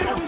Right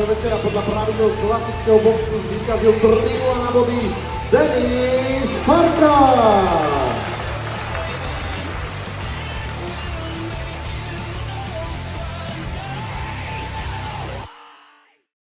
dnešného večera podľa pravidel klasického boxu zvíťazil 3 na body Denis Farka.